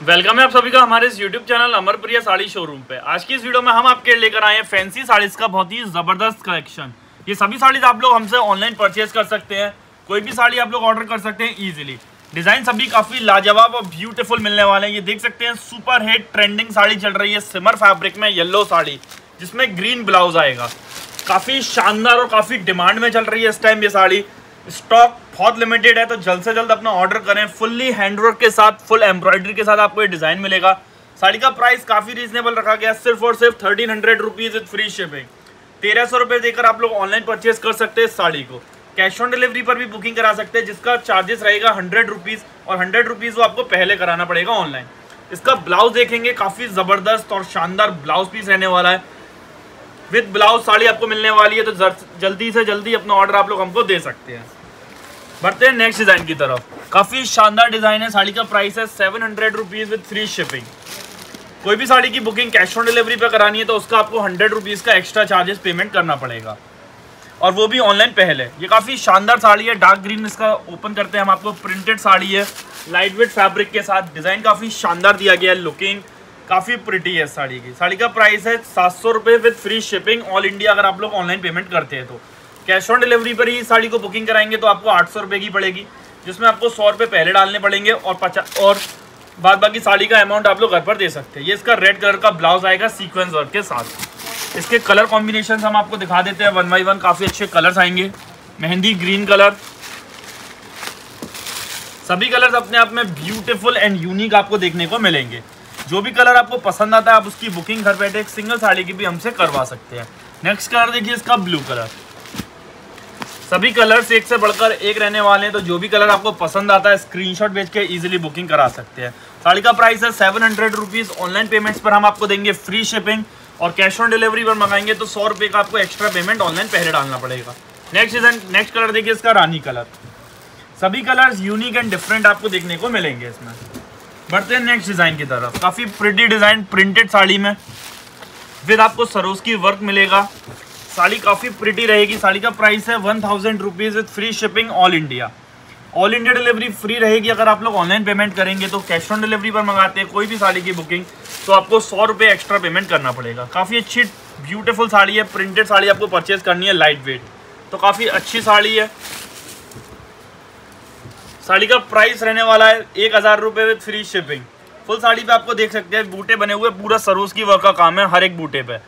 Welcome है आप सभी का हमारे इस YouTube channel Amar Priya sari showroom पे। आज की इस वीडियो में हम आपके लेकर आए हैं फैंसी साड़ीज का बहुत ही ज़बरदस्त कलेक्शन ये सभी साड़ीज आप लोग हमसे ऑनलाइन परचेज कर सकते हैं। कोई भी साड़ी आप लोग ऑर्डर कर सकते हैं इजीली डिज़ाइन सभी काफ़ी लाजवाब और ब्यूटीफुल मिलने वाले हैं। ये देख सकते हैं सुपर हिट ट्रेंडिंग साड़ी चल रही है सिमर फैब्रिक में येल्लो साड़ी, जिसमें ग्रीन ब्लाउज आएगा। काफ़ी शानदार और काफ़ी डिमांड में चल रही है इस टाइम ये साड़ी। स्टॉक बहुत लिमिटेड है तो जल्द से जल्द अपना ऑर्डर करें। फुल्ली हैंडवर्क के साथ फुल एम्ब्रॉयडरी के साथ आपको ये डिज़ाइन मिलेगा। साड़ी का प्राइस काफ़ी रीजनेबल रखा गया, सिर्फ़ और सिर्फ़ thirteen hundred rupees with free shipping तेरह सौ रुपये देकर आप लोग ऑनलाइन परचेज कर सकते हैं साड़ी को। कैश ऑन डिलीवरी पर भी बुकिंग करा सकते हैं, जिसका चार्जेस रहेगा हंड्रेड रुपीज़ और हंड्रेड रुपीज़ वो आपको पहले कराना पड़ेगा ऑनलाइन इसका ब्लाउज देखेंगे, काफ़ी ज़बरदस्त और शानदार ब्लाउज पीस रहने वाला है। विद ब्लाउज साड़ी आपको मिलने वाली है तो जल्दी से जल्दी अपना ऑर्डर आप लोग हमको दे सकते हैं। बढ़ते हैं नेक्स्ट डिज़ाइन की तरफ़। काफ़ी शानदार डिज़ाइन है, साड़ी का प्राइस है seven hundred rupees with free shipping कोई भी साड़ी की बुकिंग कैश ऑन डिलीवरी पे करानी है तो उसका आपको हंड्रेड रुपीज़ का एक्स्ट्रा चार्जेस पेमेंट करना पड़ेगा। और वो भी ऑनलाइन पहले। ये काफ़ी शानदार साड़ी है डार्क ग्रीन इसका ओपन करते हैं हम आपको। प्रिंटेड साड़ी है लाइट वेट फैब्रिक के साथ। डिज़ाइन काफ़ी शानदार दिया गया है लुकिंग काफ़ी प्रिटी है साड़ी की। साड़ी का प्राइस है सात सौ रुपये with free shipping all India अगर आप लोग ऑनलाइन पेमेंट करते हैं तो। कैश ऑन डिलीवरी पर ही साड़ी को बुकिंग कराएँगे तो आपको आठ सौ की पड़ेगी, जिसमें आपको सौ रुपये पहले डालने पड़ेंगे और पचास और बाद बाकी साड़ी का अमाउंट आप लोग घर पर दे सकते हैं। ये इसका रेड कलर का ब्लाउज आएगा सीक्वेंस वर्क के साथ। इसके कलर कॉम्बिनेशन हम आपको दिखा देते हैं। वन बाई वन काफ़ी अच्छे कलर्स आएँगे। मेहंदी ग्रीन कलर सभी कलर्स अपने आप में ब्यूटीफुल एंड यूनिक आपको देखने को मिलेंगे। जो भी कलर आपको पसंद आता है, आप उसकी बुकिंग घर बैठे एक सिंगल साड़ी की भी हमसे करवा सकते हैं। नेक्स्ट कलर देखिए, इसका ब्लू कलर सभी कलर्स एक से बढ़कर एक रहने वाले हैं तो जो भी कलर आपको पसंद आता है स्क्रीनशॉट भेज के इजीली बुकिंग करा सकते हैं। साड़ी का प्राइस है seven hundred rupees online payments पर हम आपको देंगे फ्री शिपिंग और कैश ऑन डिलीवरी पर मंगाएँगे तो सौ रुपये का आपको एक्स्ट्रा पेमेंट ऑनलाइन पहले डालना पड़ेगा। नेक्स्ट डिज़ाइन नेक्स्ट कलर देखिए इसका, रानी कलर सभी कलर्स यूनिक एंड डिफरेंट आपको देखने को मिलेंगे इसमें। बढ़ते हैं नेक्स्ट डिज़ाइन की तरफ़। काफ़ी प्रिटी डिज़ाइन प्रिंटेड साड़ी में। फिर आपको सरोज की वर्क मिलेगा। साड़ी काफ़ी प्रिटी रहेगी। साड़ी का प्राइस है one thousand rupees with free shipping all India all India delivery free रहेगी। अगर आप लोग ऑनलाइन पेमेंट करेंगे तो कैश ऑन डिलीवरी पर मंगाते हैं, कोई भी साड़ी की बुकिंग तो आपको सौ रुपये एक्स्ट्रा पेमेंट करना पड़ेगा। काफ़ी अच्छी ब्यूटीफुल साड़ी है। प्रिंटेड साड़ी आपको परचेज करनी है लाइट वेट तो काफ़ी अच्छी साड़ी है। साड़ी का प्राइस रहने वाला है एक हज़ार रुपये with free shipping full sari पे आपको देख सकते हैं, बूटे बने हुए, पूरा सरोज की वर्क का काम है, हर एक बूटे पे।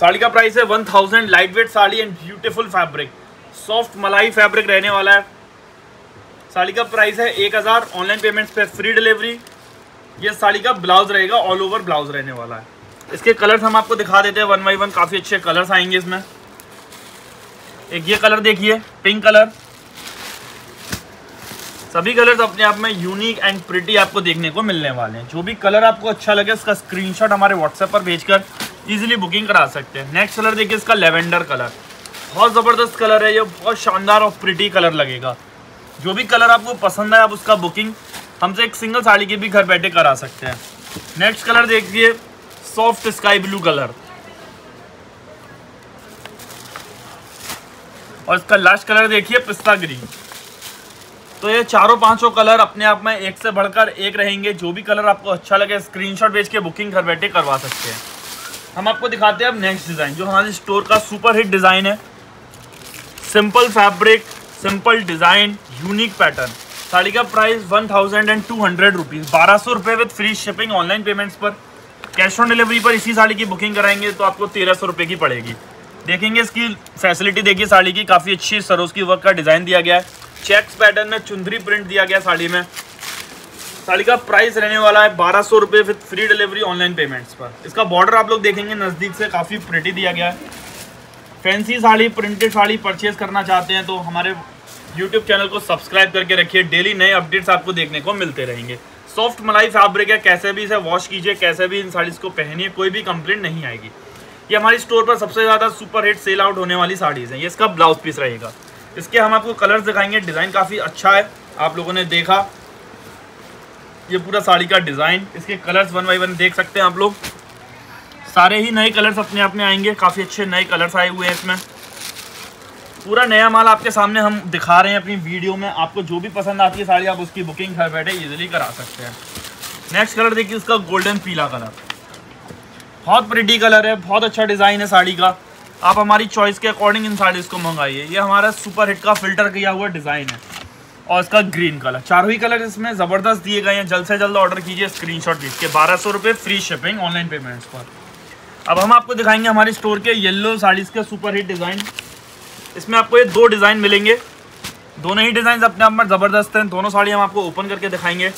साड़ी का प्राइस है one thousand light weight sari and beautiful fabric soft मलाई फैब्रिक रहने वाला है। साड़ी का प्राइस है एक हज़ार। ऑनलाइन पेमेंट्स पे फ्री डिलीवरी ये साड़ी का ब्लाउज रहेगा ऑल ओवर ब्लाउज रहने वाला है। इसके कलर्स हम आपको दिखा देते हैं वन बाई वन काफ़ी अच्छे कलर्स आएँगे इसमें। एक ये कलर देखिए पिंक कलर सभी कलर्स अपने आप में यूनिक एंड प्रिटी आपको देखने को मिलने वाले हैं। जो भी कलर आपको अच्छा लगे, उसका स्क्रीनशॉट हमारे व्हाट्सएप पर भेजकर इजीली बुकिंग करा सकते हैं। नेक्स्ट कलर देखिए, इसका लेवेंडर कलर बहुत ज़बरदस्त कलर है ये, बहुत शानदार और प्रिटी कलर लगेगा। जो भी कलर आपको पसंद है आप उसका बुकिंग हमसे एक सिंगल साड़ी की भी घर बैठे करा सकते हैं। नेक्स्ट कलर देखिए सॉफ्ट स्काई ब्लू कलर और इसका लास्ट कलर देखिए, पिस्ता ग्रीन तो ये चारों पाँचों कलर अपने आप में एक से बढ़कर एक रहेंगे। जो भी कलर आपको अच्छा लगे स्क्रीनशॉट भेज के बुकिंग घर बैठे करवा सकते हैं। हम आपको दिखाते हैं अब नेक्स्ट डिज़ाइन जो हमारे स्टोर का सुपर हिट डिज़ाइन है। Simple fabric simple design unique pattern sari का price one thousand and two hundred rupees बारह सौ रुपये with free shipping online payments पर। कैश ऑन डिलीवरी पर इसी साड़ी की बुकिंग कराएँगे तो आपको तेरह सौ रुपये की पड़ेगी। देखेंगे इसकी फैसिलिटी देखिए साड़ी की काफ़ी अच्छी सरोज की वर्क का डिज़ाइन दिया गया है। चेक्स पैटर्न में चुंदरी प्रिंट दिया गया साड़ी में। साड़ी का प्राइस रहने वाला है बारह सौ रुपये with free delivery online payments पर। इसका बॉर्डर आप लोग देखेंगे, नज़दीक से काफ़ी प्रिटी दिया गया है। Fancy sari printed sari purchase करना चाहते हैं तो हमारे यूट्यूब चैनल को सब्सक्राइब करके रखिए। डेली नए अपडेट्स आपको देखने को मिलते रहेंगे। सॉफ्ट मलाई फैब्रिक है, कैसे भी इसे वॉश कीजिए, कैसे भी इन साड़ीज़ को पहनिए, कोई भी कंप्लेंट नहीं आएगी। ये हमारी स्टोर पर सबसे ज़्यादा सुपर हिट सेल आउट होने वाली साड़ीज़ हैं। ये इसका ब्लाउज पीस रहेगा। इसके हम आपको कलर्स दिखाएँगे। डिज़ाइन काफ़ी अच्छा है। आप लोगों ने देखा। ये पूरा साड़ी का डिज़ाइन इसके कलर्स वन बाई वन देख सकते हैं आप लोग। सारे ही नए कलर्स अपने आप में आएँगे। काफ़ी अच्छे नए कलर्स आए हुए हैं इसमें। पूरा नया माल आपके सामने हम दिखा रहे हैं अपनी वीडियो में। आपको जो भी पसंद आती है साड़ी, आप उसकी बुकिंग घर बैठे इजीली करा सकते हैं। नेक्स्ट कलर देखिए, उसका गोल्डन पीला कलर बहुत प्रिटी कलर है। बहुत अच्छा डिज़ाइन है साड़ी का। आप हमारी चॉइस के अकॉर्डिंग इन साड़ीज़ को मंगाइए। ये हमारा सुपर हिट का फ़िल्टर किया हुआ डिज़ाइन है। और इसका ग्रीन कलर चारों ही कलर इसमें ज़बरदस्त दिए गए हैं। जल्द से जल्द ऑर्डर कीजिए स्क्रीनशॉट के बारह सौ रुपये फ्री शिपिंग ऑनलाइन पेमेंट्स पर। अब हम आपको दिखाएँगे हमारे स्टोर के येलो साड़ीज़ के सुपर हिट डिज़ाइन इसमें आपको ये दो डिज़ाइन मिलेंगे। दोनों ही डिज़ाइन अपने आप में ज़बरदस्त हैं। दोनों साड़ी हम आपको ओपन करके दिखाएँगे।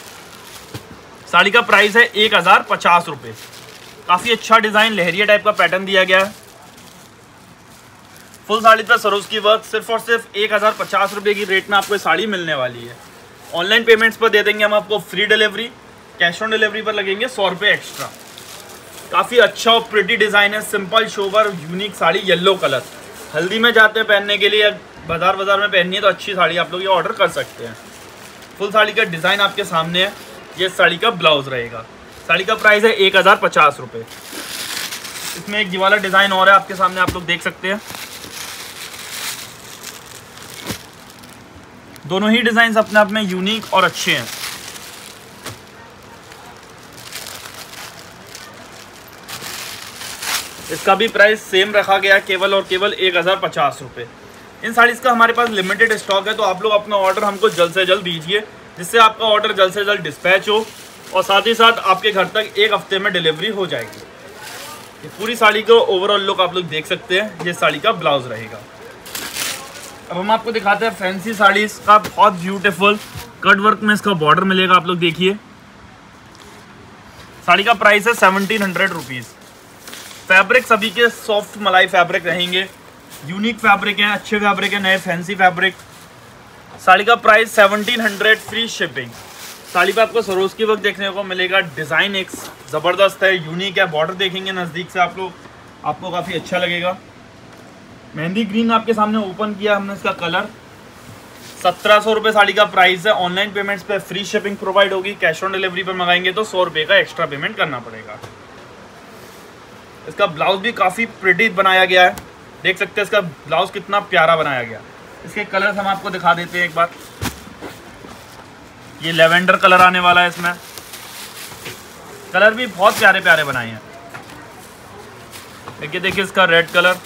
साड़ी का प्राइस है एक हज़ार पचास रुपये काफ़ी अच्छा डिज़ाइन लहरिया टाइप का पैटर्न दिया गया है। फुल साड़ी पर सरोज की वर्क सिर्फ़ और सिर्फ़ एक हज़ार पचास रुपये की रेट में आपको साड़ी मिलने वाली है। ऑनलाइन पेमेंट्स पर दे देंगे हम आपको free delivery cash on delivery पर लगेंगे सौ रुपये एक्स्ट्रा काफ़ी अच्छा और प्रिटी डिज़ाइन है simple sober unique sari yellow colour हल्दी में जाते हैं पहनने के लिए बाज़ार बाज़ार में पहननी है तो अच्छी साड़ी आप लोग ये ऑर्डर कर सकते हैं। फुल साड़ी का डिज़ाइन आपके सामने है, ये साड़ी का ब्लाउज रहेगा। साड़ी का प्राइस है एक हज़ार पचास रुपये इसमें एक वाला डिज़ाइन और है, आपके सामने आप लोग देख सकते हैं। दोनों ही डिज़ाइन अपने आप में यूनिक और अच्छे हैं। इसका भी प्राइस सेम रखा गया केवल और केवल एक हज़ार पचास रुपये इन साड़ीज़ का हमारे पास लिमिटेड स्टॉक है तो आप लोग अपना ऑर्डर हमको जल्द से जल्द दीजिए, जिससे आपका ऑर्डर जल्द से जल्द डिस्पैच हो, और साथ ही साथ आपके घर तक एक हफ़्ते में डिलीवरी हो जाएगी। पूरी साड़ी का ओवरऑल लुक आप लोग देख सकते हैं, ये साड़ी का ब्लाउज रहेगा। अब हम आपको दिखाते हैं फैंसी साड़ी का बहुत ब्यूटीफुल कट वर्क में इसका बॉर्डर मिलेगा, आप लोग देखिए। साड़ी का प्राइस है सेवनटीन हंड्रेड रुपीज़ फैब्रिक सभी के सॉफ्ट मलाई फैब्रिक रहेंगे। यूनिक फैब्रिक है, अच्छे फैब्रिक है, नए फैंसी फैब्रिक साड़ी का price seventeen hundred free shipping sari पे आपको सरोज की वक्त देखने को मिलेगा। डिज़ाइन एक ज़बरदस्त है यूनिक है बॉर्डर देखेंगे नज़दीक से आप लोग। आपको काफ़ी अच्छा लगेगा। मेहंदी ग्रीन आपके सामने ओपन किया हमने इसका कलर सत्रह सौ रुपये साड़ी का प्राइस है। ऑनलाइन पेमेंट्स पे फ्री शिपिंग प्रोवाइड होगी। कैश ऑन डिलीवरी पर मंगाएँगे तो सौ रुपये का एक्स्ट्रा पेमेंट करना पड़ेगा। इसका ब्लाउज भी काफ़ी प्रिटी बनाया गया है। देख सकते हैं इसका ब्लाउज कितना प्यारा बनाया गया। इसके कलर्स हम आपको दिखा देते हैं एक बार। ये लेवेंडर कलर आने वाला है इसमें। कलर भी बहुत प्यारे प्यारे बनाए हैं। देखिए देखिए इसका रेड कलर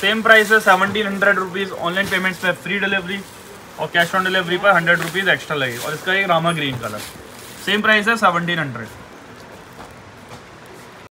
सेम प्राइस है seventeen hundred rupees online payments में फ्री डिलीवरी और कैश ऑन डिलीवरी पर हंड्रेड रुपीज़ एक्स्ट्रा लगेगा। और इसका एक Rama green colour same price है सेवनटीन हंड्रेड